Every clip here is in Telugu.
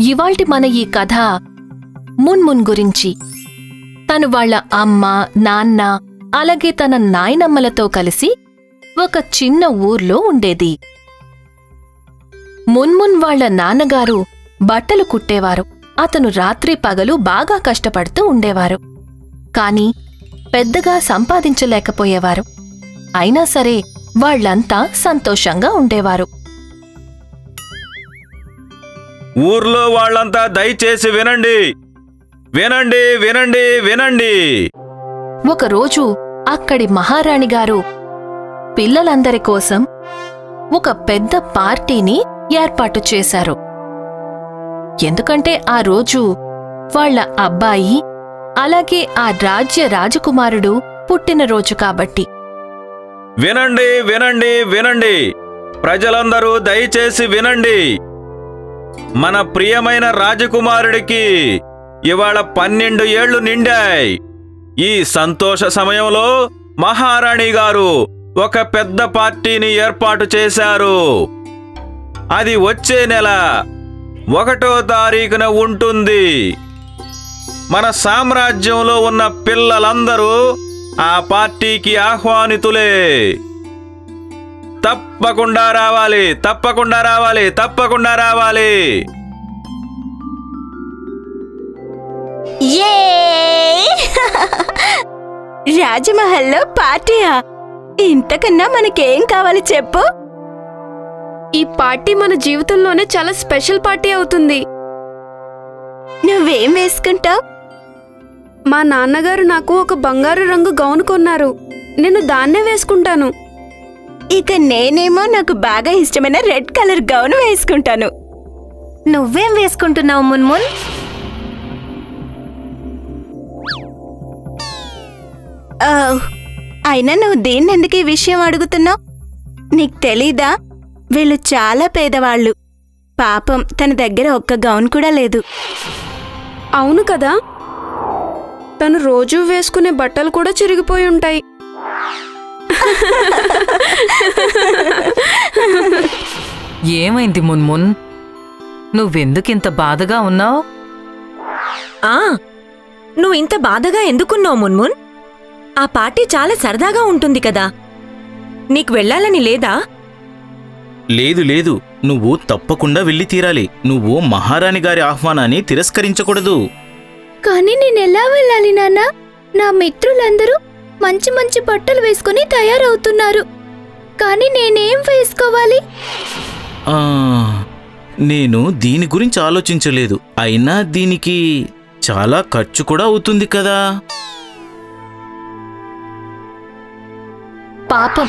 ఇవాల్టి మన ఈ కథ మున్మున్ గురించి. తను వాళ్ళ అమ్మ నాన్న అలాగే తన నాయనమ్మలతో కలిసి ఒక చిన్న ఊర్లో ఉండేది. మున్మున్ వాళ్ళ నాన్నగారు బట్టలు కుట్టేవారు. అతను రాత్రి పగలు బాగా కష్టపడుతూ ఉండేవారు. కాని పెద్దగా సంపాదించలేకపోయేవారు. అయినా సరే వాళ్ళంతా సంతోషంగా ఉండేవారు. ఊర్లో వాళ్ళంతా దయచేసి వినండి. వినండి వినండి వినండి. ఒకరోజు అక్కడి మహారాణి గారు పిల్లలందరి కోసం ఒక పెద్ద పార్టీని ఏర్పాటు చేశారు. ఎందుకంటే ఆ రోజు వాళ్ళ అబ్బాయి అలాగే ఆ రాజ్య రాజకుమారుడు పుట్టినరోజు కాబట్టి. వినండి వినండి వినండి. ప్రజలందరూ దయచేసి వినండి. మన ప్రియమైన రాజకుమారుడికి ఇవాళ పన్నెండు ఏళ్ళు నిండాయి. ఈ సంతోష సమయంలో మహారాణి గారు ఒక పెద్ద పార్టీని ఏర్పాటు చేశారు. అది వచ్చే నెల ఒకటో తారీఖున ఉంటుంది. మన సామ్రాజ్యంలో ఉన్న పిల్లలందరూ ఆ పార్టీకి ఆహ్వానితులే. తప్పకుండా రావాలి తప్పకుండా రావాలి తప్పకుండా రావాలి. ఏ రాజమహల్లో పార్టీయా? ఇంతకన్నా మనకేం కావాలి చెప్పు? ఈ పార్టీ మన జీవితంలోనే చాలా స్పెషల్ పార్టీ అవుతుంది. నువ్వేం వేసుకుంటావు? మా నాన్నగారు నాకు ఒక బంగారు రంగు గౌను కొన్నారు. నేను దాన్నే వేసుకుంటాను. ఇక నేనేమో నాకు బాగా ఇష్టమైన రెడ్ కలర్ గౌన్ వేసుకుంటాను. నువ్వేం వేసుకుంటున్నావు మున్మున్? అయినా నువ్వు దీన్నెందుకు ఈ విషయం అడుగుతున్నావు? నీకు తెలీదా? వీళ్ళు చాలా పేదవాళ్ళు. పాపం తన దగ్గర ఒక్క గౌన్ కూడా లేదు. అవును కదా? తను రోజూ వేసుకునే బట్టలు కూడా చిరిగిపోయి ఉంటాయి. ఏమైంది మున్మున్? నువ్వెందుకింత బాధగా ఉన్నావు? ఆ నువ్వు ఇంత బాధగా ఎందుకున్నావు మున్మున్? ఆ పార్టీ చాలా సరదాగా ఉంటుంది కదా. నీకు వెళ్ళాలని లేదా? లేదు లేదు. నువ్వు తప్పకుండా వెళ్ళి తీరాలి. నువ్వు మహారాణి గారి ఆహ్వానాన్ని తిరస్కరించకూడదు. కానీ నేనెలా వెళ్ళాలి నాన్న? నా మిత్రులందరూ మంచి మంచి బట్టలు వేసుకుని తయారవుతున్నారు. కానీ నేనేం వేసుకోవాలి? ఆ, నేను దీని గురించి ఆలోచించలేదు. అయినా దీనికి చాలా ఖర్చు కూడా అవుతుంది కదా. పాపం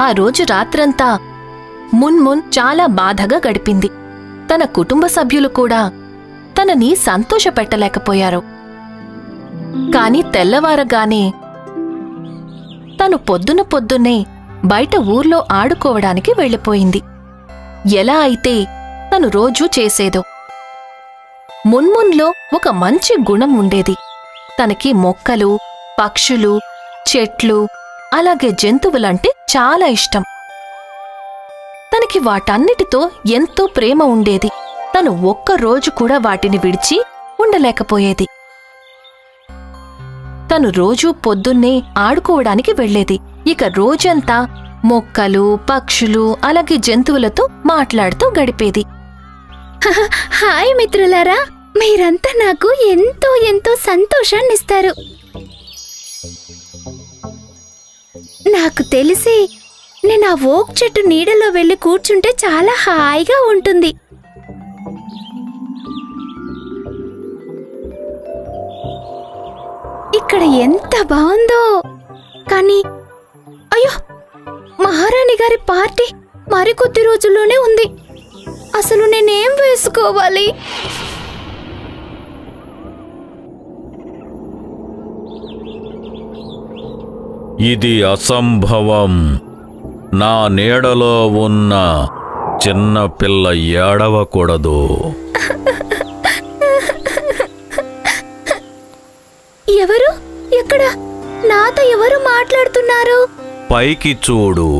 ఆ రోజు రాత్రంతా మున్మున్ చాలా బాధగా గడిపింది. తన కుటుంబ సభ్యులు కూడా తనని సంతోషపెట్టలేకపోయారు. కాని తెల్లవారగానే తను పొద్దున పొద్దున్నే బయట ఊర్లో ఆడుకోవడానికి వెళ్ళిపోయింది. ఎలా అయితే తను రోజూ చేసేదో. మున్మున్లో ఒక మంచి గుణం ఉండేది. తనకి మొక్కలు పక్షులు చెట్లు అలాగే జంతువులంటే చాలా ఇష్టం. తనకి వాటన్నిటితో ఎంతో ప్రేమ ఉండేది. తను ఒక్క రోజు కూడా వాటిని విడిచి ఉండలేకపోయేది. తను రోజూ పొద్దున్నే ఆడుకోవడానికి వెళ్ళేది. ఇక రోజంతా మొక్కలు పక్షులు అలాగే జంతువులతో మాట్లాడుతూ గడిపేది. హాయ్ మిత్రులారా! మీరంతా నాకు ఎంతో ఎంతో సంతోషాన్నిస్తారు. నాకు తెలిసి నేను ఆ ఓక్ చెట్టు నీడలో వెళ్ళి కూర్చుంటే చాలా హాయిగా ఉంటుంది. ఇక్కడ ఎంత బాగుందో. కానీ అయ్యో మహారాణి గారి పార్టీ మరికొద్ది రోజుల్లోనే ఉంది. అసలు నేనేం వేసుకోవాలి? ఇది అసంభవం. నా నీడలో ఉన్న చిన్నపిల్ల ఏడవకూడదు. ఎవరు? ఎక్కడ? నాతో ఎవరు మాట్లాడుతున్నారు? పైకి చూడు.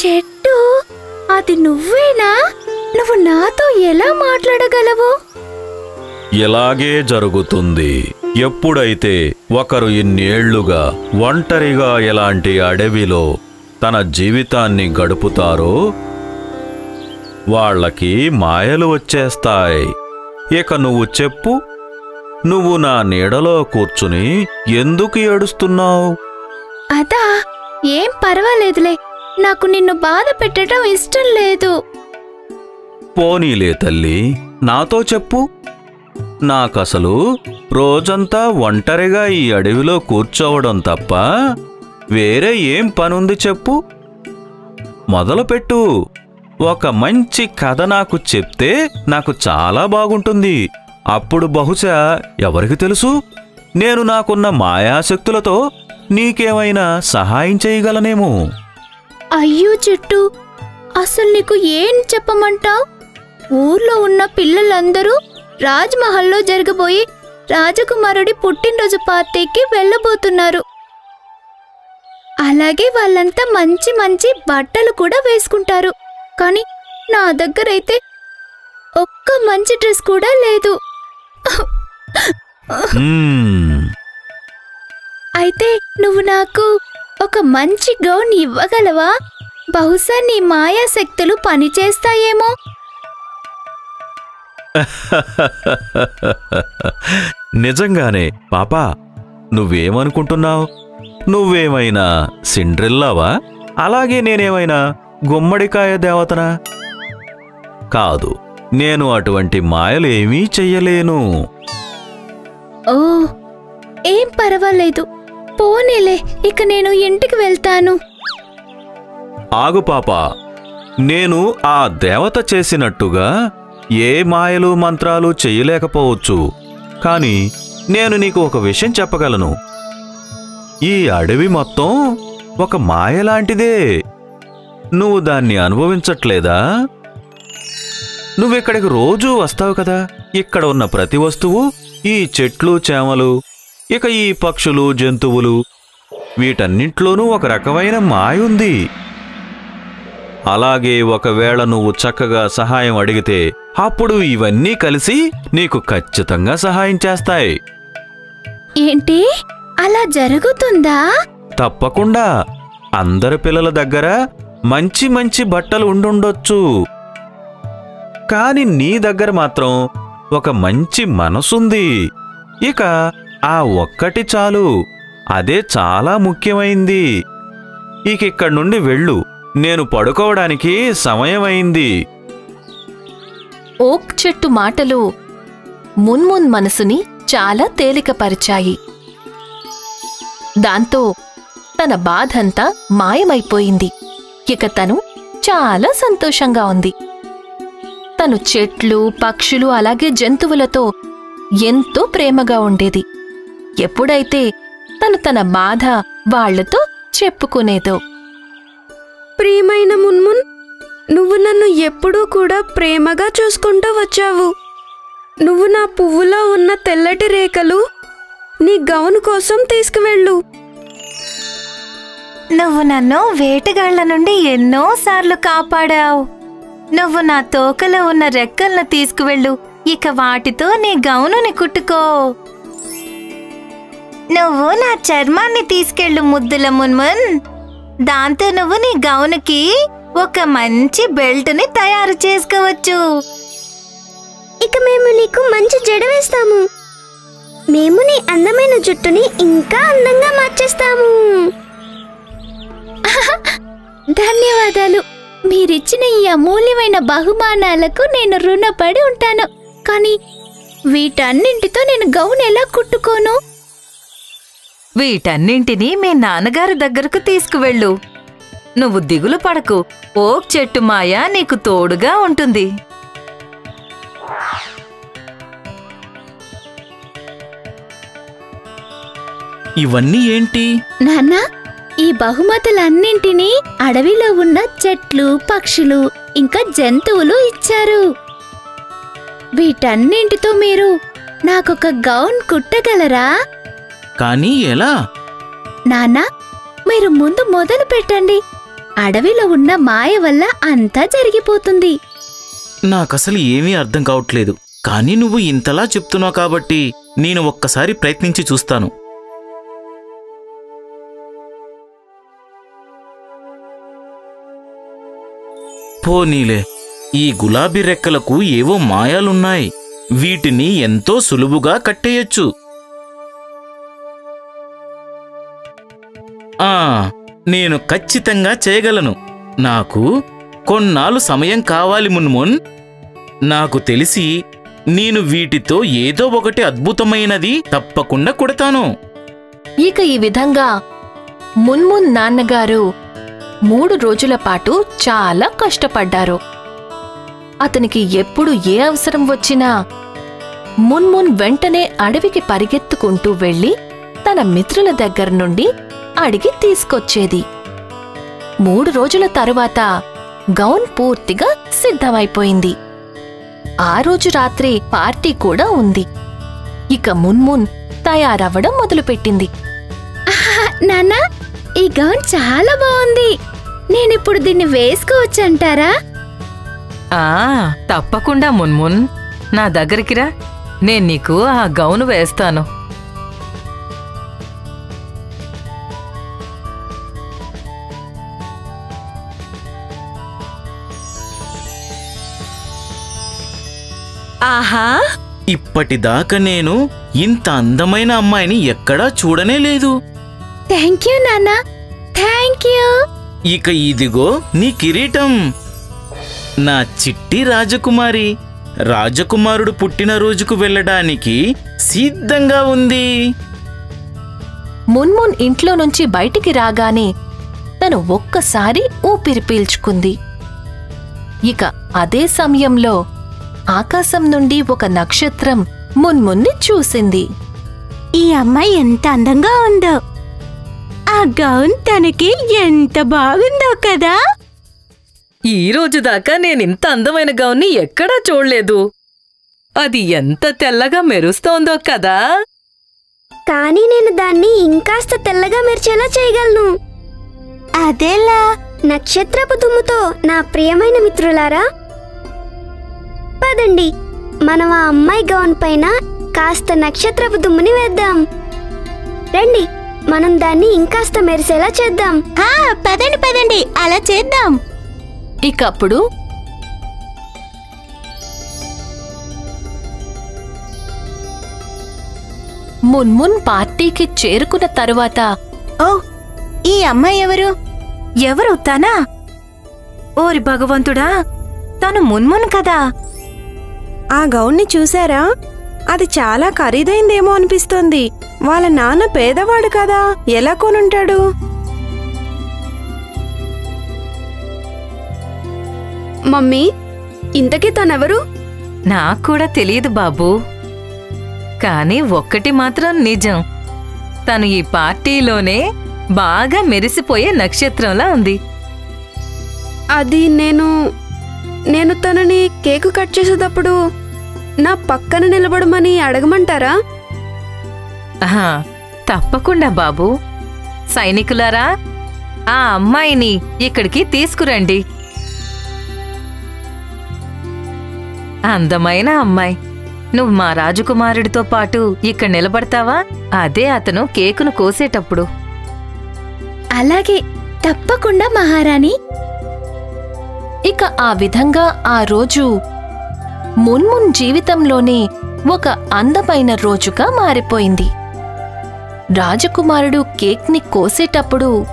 చెట్టు అది నువ్వేనా? నువ్వు నాతో ఎలా మాట్లాడగలవు? ఇలాగే జరుగుతుంది. ఎప్పుడైతే ఒకరు ఇన్నేళ్ళుగా ఒంటరిగా ఎలాంటి అడవిలో తన జీవితాన్ని గడుపుతారో వాళ్ళకి మాయలు వచ్చేస్తాయి. ఇక నువ్వు చెప్పు. నువ్వు నా నీడలో కూర్చుని ఎందుకు ఏడుస్తున్నావు? అదా ఏం పర్వాలేదులే. నాకు నిన్ను బాధ పెట్టడం ఇష్టం లేదు. పోనీలే తల్లి నాతో చెప్పు. నాకసలు రోజంతా ఒంటరిగా ఈ అడవిలో కూర్చోవడం తప్ప వేరే ఏం పనుంది చెప్పు. మొదలుపెట్టు. ఒక మంచి కథ నాకు చెప్తే నాకు చాలా బాగుంటుంది. అప్పుడు బహుశా ఎవరికి తెలుసు? నేను నాకున్న మాయాశక్తులతో నీకేమైనా సహాయం చేయగలనేమో. అయ్యో చెట్టు అసలు నీకు ఏం చెప్పమంటావు? ఊర్లో ఉన్న పిల్లలందరూ రాజ్మహల్లో జరగబోయి రాజకుమారుడి పుట్టినరోజు పార్టీకి వెళ్ళబోతున్నారు. అలాగే వాళ్ళంతా మంచి మంచి బట్టలు కూడా వేసుకుంటారు. కానీ నా దగ్గరైతే ఒక్క మంచి డ్రెస్ కూడా లేదు. అయితే నువ్వు నాకు ఒక మంచి గౌన్ ఇవ్వగలవా? బహుశా నీ మాయాశక్తులు పనిచేస్తాయేమో. నిజంగానే పాపా నువ్వేమనుకుంటున్నావు? నువ్వేమైనా సిండ్రిల్లావా? అలాగే నేనేమైనా గుమ్మడికాయ దేవతనా? కాదు నేను అటువంటి మాయలేమీ చెయ్యలేను. ఓ ఏం పర్వాలేదు. పోనీలే ఇక నేను ఇంటికి వెళ్తాను. ఆగు పాపా నేను ఆ దేవత చేసినట్టుగా ఏ మాయలు మంత్రాలు చెయ్యలేకపోవచ్చు. కాని నేను నీకు ఒక విషయం చెప్పగలను. ఈ అడవి మొత్తం ఒక మాయ లాంటిదే నువ్వు దాన్ని అనుభవించట్లేదా? నువ్విక్కడికి రోజూ వస్తావు కదా? ఇక్కడ ఉన్న ప్రతి వస్తువు ఈ చెట్లు చేమలు ఇక ఈ పక్షులు జంతువులు వీటన్నింట్లోనూ ఒక రకమైన మాయ ఉంది. అలాగే ఒకవేళ నువ్వు చక్కగా సహాయం అడిగితే అప్పుడు ఇవన్నీ కలిసి నీకు ఖచ్చితంగా సహాయం చేస్తాయి. ఏంటి? అలా జరుగుతుందా? తప్పకుండా. అందరి పిల్లల దగ్గర మంచి మంచి బట్టలు ఉండుండొచ్చు. కాని నీ దగ్గర మాత్రం ఒక మంచి మనసుంది. ఇక ఆ ఒక్కటి చాలు. అదే చాలా ముఖ్యమైంది. ఇక ఇక్కడి నుండి వెళ్ళు. నేను పడుకోవడానికి సమయమైంది. ఓక్ చెట్టు మాటలు మున్మున్ మనసుని చాలా తేలికపరిచాయి. దాంతో తన బాధంతా మాయమైపోయింది. ఇక తను చాలా సంతోషంగా ఉంది. తను చెట్లు పక్షులు అలాగే జంతువులతో ఎంతో ప్రేమగా ఉండేది. ఎప్పుడైతే తను తన బాధ వాళ్ళతో చెప్పుకునేదో. ప్రియమైన మున్మున్ నువ్వు నన్ను ఎప్పుడూ కూడా ప్రేమగా చూసుకుంటూ వచ్చావు. నువ్వు నా పువ్వులో ఉన్న తెల్లటి రేఖలు నీ గౌను కోసం తీసుకువెళ్ళు. నువ్వు నన్ను వేటగాళ్ళ నుండి ఎన్నోసార్లు కాపాడావు. నువ్వు నా తోకలో ఉన్న రెక్కలను తీసుకువెళ్ళు. ఇక వాటితో నీ గౌనుని కుట్టుకో. నువ్వు నా చర్మాన్ని తీసుకెళ్ళు ముద్దుల మున్మున్. దాంతో నువ్వు నీ గౌనుకి ఒక మంచి బెల్ట్ని తయారు చేసుకోవచ్చు. ఇక మేము నీకు మంచి జడ వేస్తాము. మేము నీ అందమైన జుట్టుని ఇంకా అందంగా మార్చేస్తాము. ధన్యవాదాలు. మీరిచ్చిన ఈ అమూల్యమైన బహుమానాలకు నేను రుణపడి ఉంటాను. కానీ వీటన్నింటితో నేను గౌన్ ఎలా కుట్టుకోను? వీటన్నింటినీ మీ నాన్నగారి దగ్గరకు తీసుకువెళ్ళు. నువ్వు దిగులు పడకు. ఓక్ చెట్టు మాయ నీకు తోడుగా ఉంటుంది. ఇవన్నీ ఏంటి? నాన్న ఈ బహుమతులన్నింటినీ అడవిలో ఉన్న చెట్లు పక్షులు ఇంకా జంతువులు ఇచ్చారు. వీటన్నింటితో మీరు నాకొక గౌన్ కుట్టగలరా? కానీ ఎలా? నాన్న మీరు ముందు మొదలు పెట్టండి. అడవిలో ఉన్న మాయ వల్ల అంతా జరిగిపోతుంది. నాకసలు ఏమీ అర్థం కావట్లేదు. కానీ నువ్వు ఇంతలా చెప్తున్నావు కాబట్టి నేను ఒక్కసారి ప్రయత్నించి చూస్తాను. పోనీలే ఈ గులాబీ రెక్కలకు ఏవో మాయాలున్నాయి. వీటిని ఎంతో సులువుగా కట్టేయొచ్చు. ఆ నేను ఖచ్చితంగా చేయగలను. నాకు కొన్నాళ్ళు సమయం కావాలి మున్మున్. నాకు తెలిసి నేను వీటితో ఏదో ఒకటి అద్భుతమైనది తప్పకుండా కొడతాను. ఇక ఈ విధంగా మున్మున్ నాన్నగారు మూడు రోజుల పాటు చాలా కష్టపడ్డారు. అతనికి ఎప్పుడు ఏ అవసరం వచ్చినా మున్మున్ వెంటనే అడవికి పరిగెత్తుకుంటూ వెళ్ళి తన మిత్రుల దగ్గర నుండి అడిగి తీసుకొచ్చేది. మూడు రోజుల తరువాత గౌన్ పూర్తిగా సిద్ధమైపోయింది. ఆ రోజు రాత్రి పార్టీ కూడా ఉంది. ఇక మున్మున్ తయారవ్వడం మొదలుపెట్టింది. ఆహా, నాన్నా ఈ గౌన్ చాలా బాగుంది. నేనిప్పుడు దీన్ని వేసుకోవచ్చంటారా? ఆ తప్పకుండా మున్మున్. నా దగ్గరికి రా. నేను నీకు ఆ గౌను వేస్తాను. ఆహా! ఇప్పటిదాకా నేను ఇంత అందమైన అమ్మాయిని ఎక్కడా చూడనే లేదు. థ్యాంక్ యూ నాన్నా. Thank you. ఇక ఇదిగో నీ కిరీటం. నా చిట్టి రాజకుమారి రాజకుమారుడు పుట్టినరోజుకు వెళ్ళడానికి సిద్ధంగా ఉంది. మున్మున్ ఇంట్లో నుంచి బయటికి రాగానే తను ఒక్కసారి ఊపిరి పీల్చుకుంది. ఇక అదే సమయంలో ఆకాశం నుండి ఒక నక్షత్రం మున్మున్ని చూసింది. ఈ అమ్మాయి ఎంత అందంగా ఉందో. గౌన్ తనకి ఎంత బాగుందో కదా. ఈ రోజు దాకా నేనింత అందమైన గౌన్ని ఎక్కడా చూడలేదు. అది ఎంత తెల్లగా మెరుస్తోందో కదా. కానీ నేను దాన్ని ఇంకాస్త తెల్లగా మెరిచేలా చేయగలను. అదేలా నక్షత్రపు దుమ్ముతో నా ప్రియమైన మిత్రులారా. పదండి మనం ఆ అమ్మాయి గౌన్ పైన కాస్త నక్షత్రపు దుమ్ముని వేద్దాం. రండి. మనం దాన్ని ఇంకాస్త మెరిసేలా చేద్దాం. ఆ, పదండి పదండి. అలా చేద్దాం. ఇక అప్పుడు మున్మున్ పార్టీకి చేరుకున్న తరువాత ఓ ఈ అమ్మాయి ఎవరు? ఎవరు తనా? ఓరి భగవంతుడా తను మున్మున్ కదా. ఆ గౌన్ని చూసారా? అది చాలా ఖరీదైందేమో అనిపిస్తోంది. వాళ్ళ నాన్న పేదవాడు కదా ఎలా కొనుంటాడు? మమ్మీ ఇంతకీ తనెవరు? నాకు కూడా తెలియదు బాబూ. కానీ ఒక్కటి మాత్రం నిజం. తను ఈ పార్టీలోనే బాగా మెరిసిపోయే నక్షత్రంలా ఉంది. అది నేను నేను తనని కేకు కట్ చేసేటప్పుడు నా పక్కన నిలబడమని అడగమంటారా? తప్పకుండా బాబూ. సైనికులారా ఆ అమ్మాయిని ఇక్కడికి తీసుకురండి. అందమైన అమ్మాయి. నువ్వు మా రాజకుమారుడితో పాటు ఇక్కడ నిలబడతావా? అదే అతను కేకును కోసేటప్పుడు. అలాగే తప్పకుండా మహారాణి. ఇక ఆ విధంగా ఆ రోజు మున్మున్ జీవితంలోనే ఒక అందమైన రోజుగా మారిపోయింది. రాజకుమారుడు కేక్ని కోసేటప్పుడు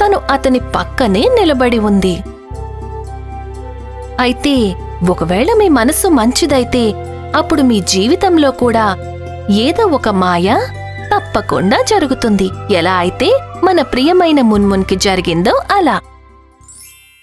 తను అతని పక్కనే నిలబడి ఉంది. అయితే ఒకవేళ మీ మనసు మంచిదైతే అప్పుడు మీ జీవితంలో కూడా ఏదో ఒక మాయ తప్పకుండా జరుగుతుంది. ఎలా అయితే మన ప్రియమైన మున్మున్కి జరిగిందో అలా.